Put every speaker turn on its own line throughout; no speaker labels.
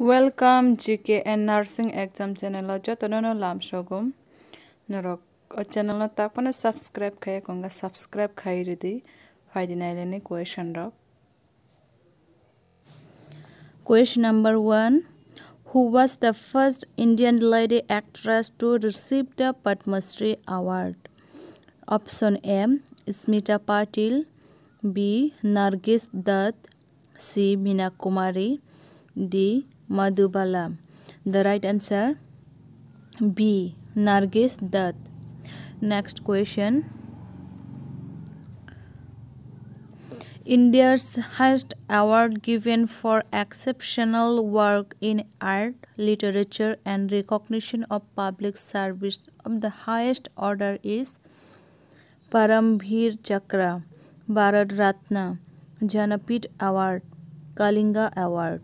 Welcome G K N nursing exam channel जतनों लाम सगम channel तक सब्सक्राइब खाए कंगा। सब्सक्राइब खाई रिदी। फायदी नाइल question raw question number one who was the first Indian lady actress to receive the Padmashri award option A Smita Patil B Nargis Dutt C Meena Kumari D Madhubala. The right answer B. Nargis Dutt. Next question. India's highest award given for exceptional work in art, literature, and recognition of public service of the highest order is Paramveer Chakra, Bharat Ratna, Jnanpith Award, Kalinga Award.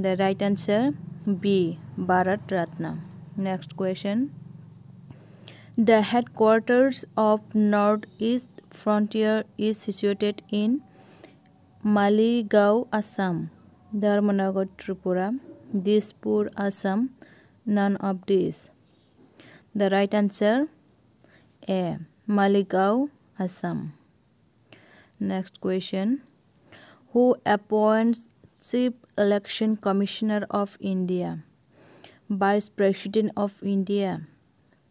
The right answer B. Bharat Ratna. Next question. The headquarters of Northeast Frontier is situated in Maligaon, Assam, Dharmanagar, Tripura, Dispur, Assam. None of these. The right answer A. Maligaon, Assam. Next question. Who appoints Chief Election Commissioner of India, Vice President of India,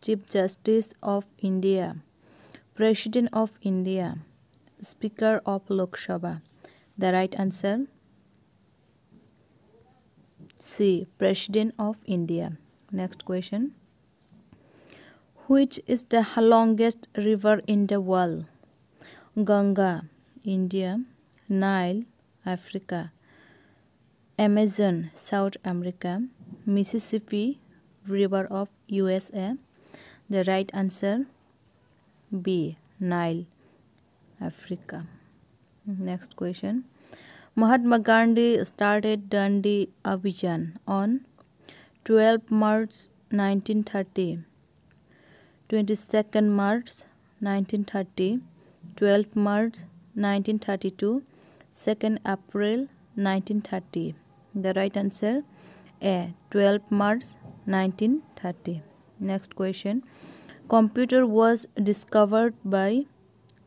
Chief Justice of India, President of India, Speaker of Lok Sabha. The right answer C. President of India. Next question. Which is the longest river in the world? Ganga, India, Nile, Africa. Amazon, South America, Mississippi River of USA. The right answer B. Nile, Africa. Next question. Mahatma Gandhi started Dandi Abhijan on 12 March 1930, 22nd March 1930, 12 March 1932, 2nd April 1930. The right answer A. 12 March 1930. Next question. Computer was discovered by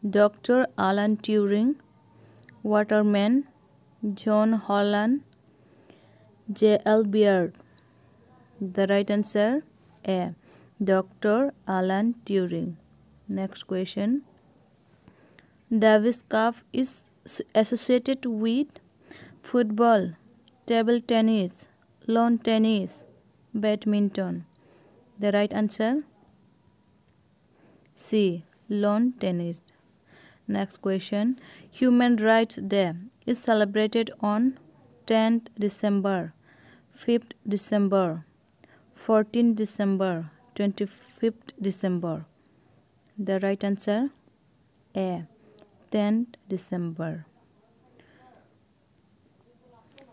Dr. Alan Turing, Waterman, John Holland, J. L. Baird. The right answer A. Dr. Alan Turing. Next question. Davis Cup is associated with football, table tennis, lawn tennis, badminton. The right answer C. Lawn tennis. Next question. Human Rights Day is celebrated on 10th December, 5th December, 14th December, 25th December. The right answer A. 10th December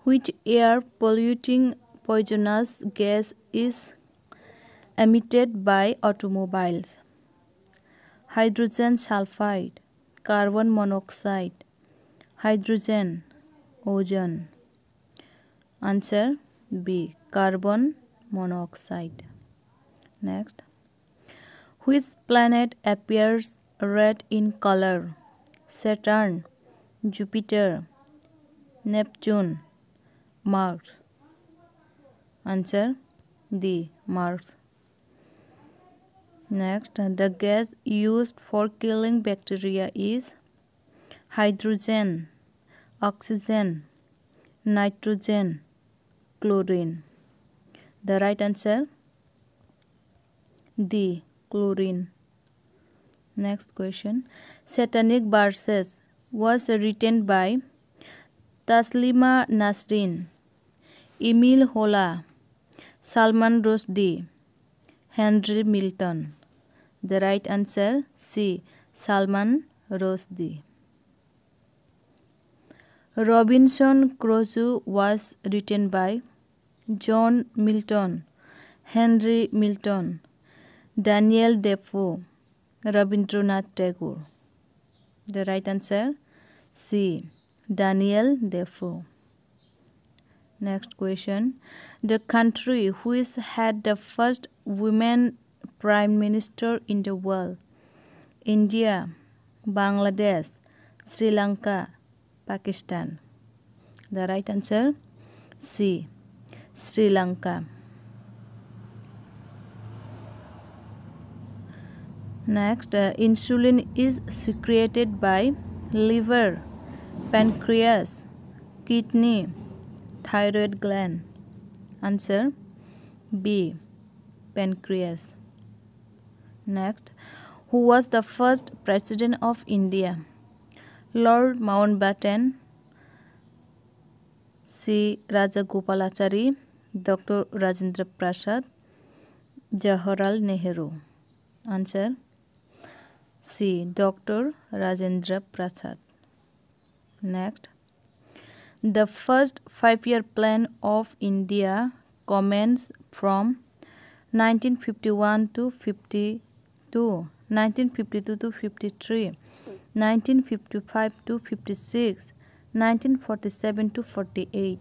which air polluting poisonous gas is emitted by automobiles. Hydrogen sulfide carbon monoxide hydrogen ozone answer b carbon monoxide. Next. Which planet appears red in color? Saturn jupiter neptune Mars. Answer D. Mars. Next, the gas used for killing bacteria is hydrogen, oxygen, nitrogen, chlorine. The right answer D. Chlorine. Next question. Satanic Verses was written by Taslima Nasrin. Emil Hola, Salman Rushdie, Henry Milton. The right answer C. Salman Rushdie. Robinson Crusoe was written by John Milton, Henry Milton, Daniel Defoe, Rabindranath Tagore. The right answer C. Daniel Defoe. Next question. The country which had the first women prime minister in the world. India, Bangladesh, Sri Lanka, Pakistan. The right answer C. Sri Lanka. Next, uh, insulin is secreted by liver, pancreas, kidney, thyroid gland. Answer B. Pancreas. Next, who was the first president of India? Lord Mountbatten, C. Rajagopalachari, Dr. Rajendra Prasad, Jawaharlal Nehru. Answer C. Dr. Rajendra Prasad. Next, the first five-year plan of India commenced from 1951 to 52, 1952 to 53, 1955 to 56, 1947 to 48.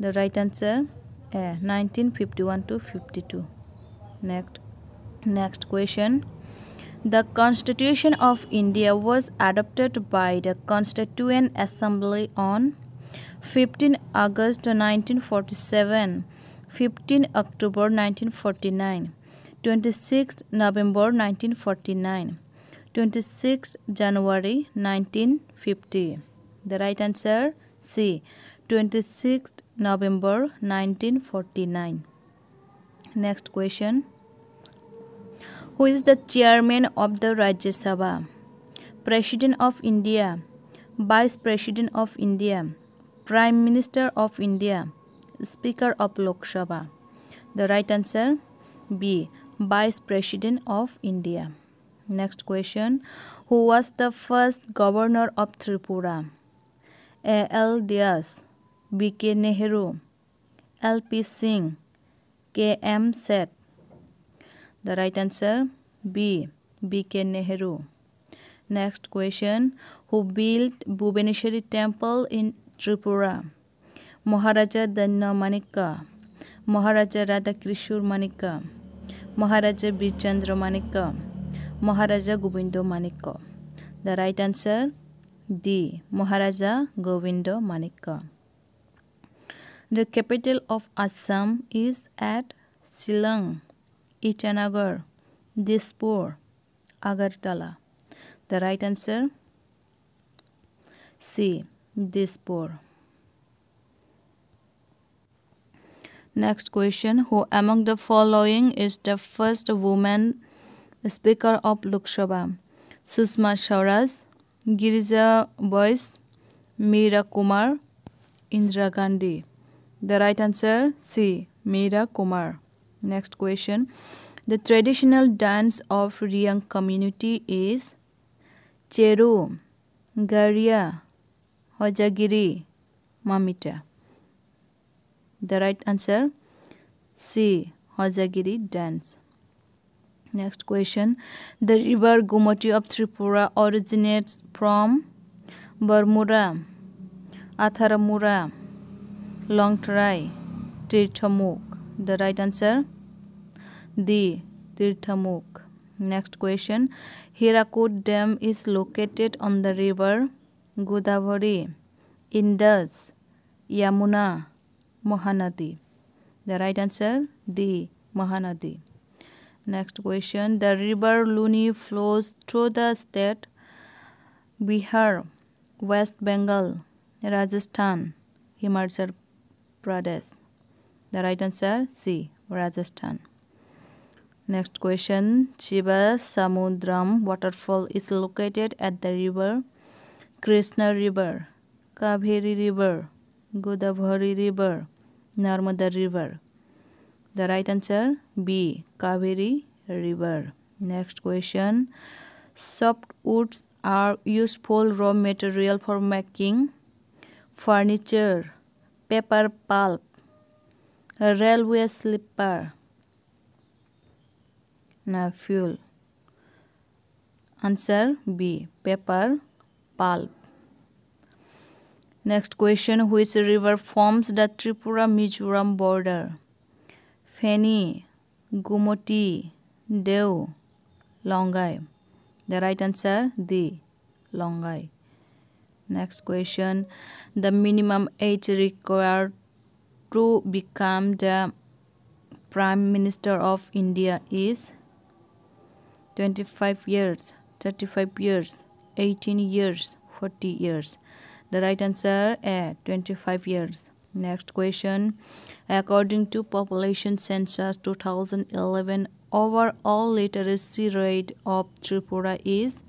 The right answer eh, A. 1951 to 52. Next, next question. The Constitution of India was adopted by the Constituent Assembly on 15 August 1947, 15 October 1949, 26 November 1949, 26 January 1950. The right answer C. 26 November 1949. Next question. Who is the chairman of the Rajya Sabha? President of India, Vice President of India, Prime Minister of India, Speaker of Lok Sabha. The right answer B. Vice President of India. Next question. Who was the first governor of Tripura? A. L. Dias, B. K. Nehru, L. P. Singh, K. M. Seth. The right answer B. B.K. Nehru. Next question. Who built Bhubaneswari temple in Tripura? Maharaja Danna Manikka, Maharaja Radhakrishur Manikka, Maharaja Birchandra Manikka, Maharaja Govindo Manikka. The right answer D. Maharaja Govindo Manikka. The capital of Assam is at Shillong. Itanagar, Dispur, Agartala. The right answer C. Dispur. Next question Who among the following is the first woman Speaker of Lok Sabha? Sushma Swaraj, Girija Vyas, Meira Kumar, Indira Gandhi. The right answer C. Meira Kumar. Next question. The traditional dance of Riang community is Cheru, Garia, Hojagiri, Mamita. The right answer C. Hojagiri dance. Next question. The river Gomoti of Tripura originates from Barmura, Atharamura, Longtrai, Tirthamuk. The right answer D. Tirthamuk. Next question. Hirakud Dam is located on the river Godavari, Indus, Yamuna, Mahanadi. The right answer D. Mahanadi. Next question. The river Luni flows through the state Bihar, West Bengal, Rajasthan, Himachal Pradesh. The right answer C. Rajasthan. Next question. Shiva Samudram waterfall is located at the river Krishna River, Kaveri River, Godavari River, Narmada River. The right answer B. Kaveri River. Next question. Softwoods are useful raw material for making furniture, paper pulp, railway sleeper. Now fuel. Answer B. Paper pulp. Next question Which river forms the Tripura Mizoram border? Feni, Gumoti, Deu, Longai. The right answer D. Longai. Next question The minimum age required to become the Prime Minister of India is 25 years, 35 years, 18 years, 40 years. The right answer A 25 years. Next question. According to population census 2011, overall literacy rate of Tripura is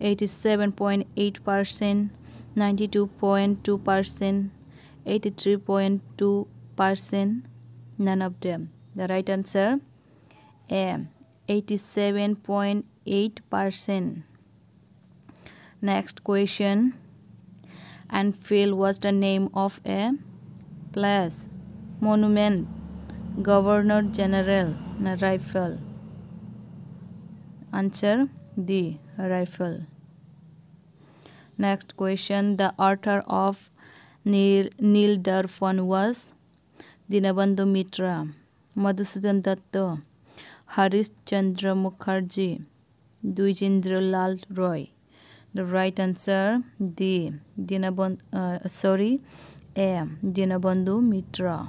87.8 percent, 92.2 percent, 83.2 percent. None of them. The right answer A 87.8 percent. Next question Enfield was the name of a place, monument, governor general, rifle. Answer D. Rifle. Next question The author of Nil, Nil Darpan was Chandra Mukherjee, Dwijendra Lal Roy. The right answer D. Dinabandhu, uh, sorry, A. Dinabandhu Mitra.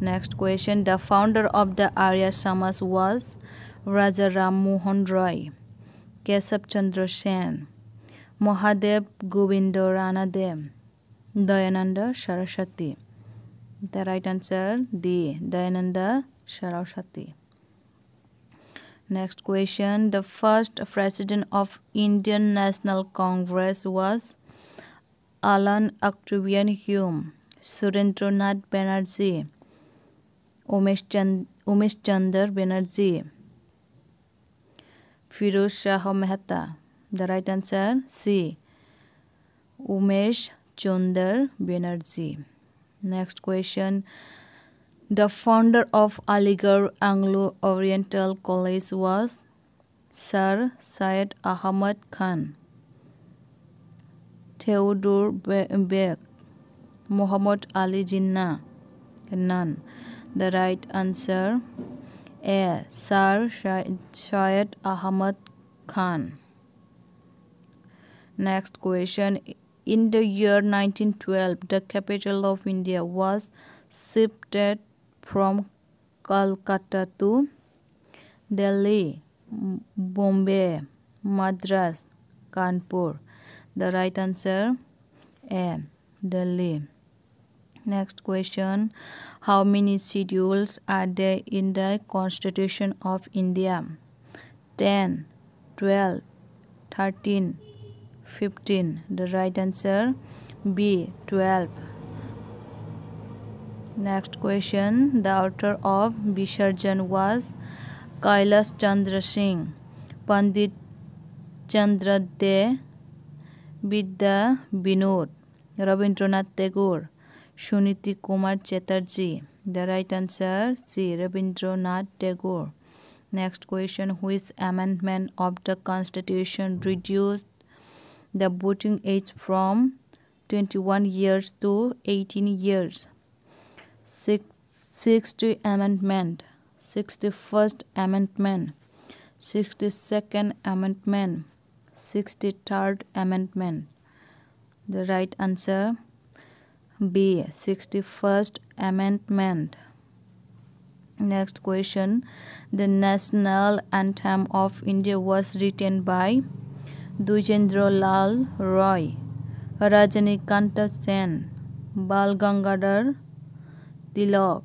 Next question. The founder of the Arya Samaj was Raja Ram Mohan Roy, Kesab Chandra Sen, Mahadev Govindo Ranadev, Dayananda Saraswati. The right answer D. Dayananda Saraswati. Next question. The first president of Indian National Congress was Alan Octavian Hume, Surendranath Banerjee, Umesh, Chand Umesh Chandra Banerjee, Firoz Shah Mehta. The right answer C. Umesh Chandra Banerjee. Next question. The founder of Aligarh Anglo Oriental College was Sir Syed Ahmad Khan, Theodore Beck, Muhammad Ali Jinnah. None. The right answer A. Sir Syed Ahmad Khan. Next question. In the year 1912, the capital of India was shifted from Calcutta to Delhi, Bombay, Madras, Kanpur. The right answer A. Delhi. Next question. How many schedules are there in the Constitution of India? 10, 12, 13, 15. The right answer B. 12. Next question. The author of Visarjan was Kailash Chandra Singh, Pandit Chandra De, Vidya Vinod, Rabindranath Tagore, Suniti Kumar Chatterjee. The right answer C. Rabindranath Tagore. Next question. Which amendment of the Constitution reduced the voting age from 21 years to 18 years? 60 Amendment, 61st Amendment, 62nd Amendment, 63rd Amendment. The right answer B. 61st Amendment. Next question. The national anthem of India was written by Dwijendra Lal Roy, Rajnikanta Sen, Bal Gangadhar Tilak,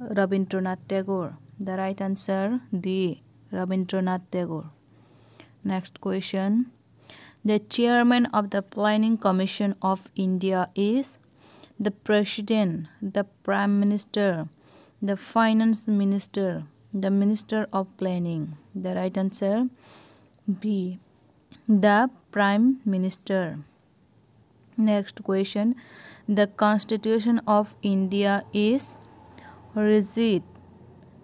Rabindranath Tagore. The right answer D. Rabindranath Tagore. Next question. The chairman of the Planning Commission of India is the President, the Prime Minister, the Finance Minister, the Minister of Planning. The right answer B. The Prime Minister. Next question. The Constitution of India is rigid,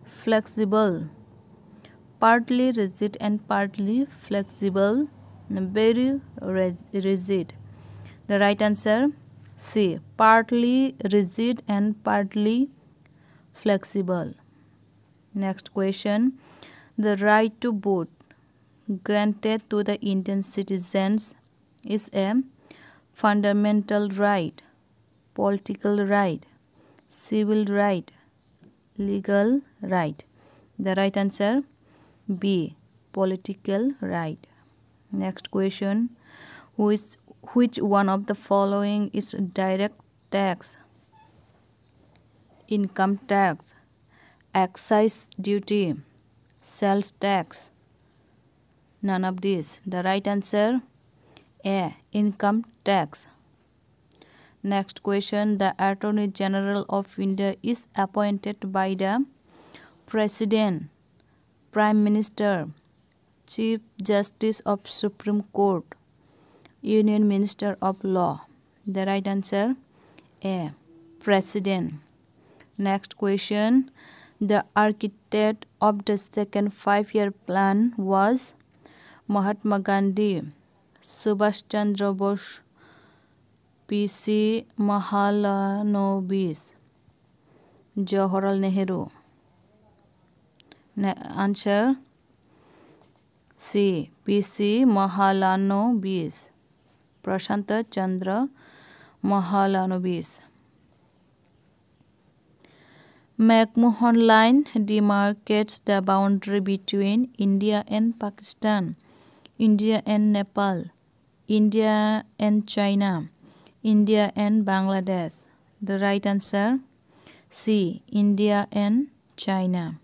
flexible, partly rigid and partly flexible, very rigid. The right answer C. Partly rigid and partly flexible. Next question. The right to vote granted to the Indian citizens is a fundamental right, political right, civil right, legal right. The right answer B. Political right. Next question. Which, which one of the following is direct tax? Income tax, excise duty, sales tax. None of these. The right answer A. Income tax. Next question. The Attorney General of India is appointed by the President, Prime Minister, Chief Justice of Supreme Court, Union Minister of Law. The right answer A. President. Next question. The architect of the second five-year plan was Mahatma Gandhi, Subhash Chandra Bose, P.C. Mahalanobis, Jawaharlal Nehru. Answer C. P.C. Mahalanobis. Prashanta Chandra Mahalanobis. McMahon Line demarcates the boundary between India and Pakistan, India and Nepal, India and China, India and Bangladesh. The right answer C. India and China.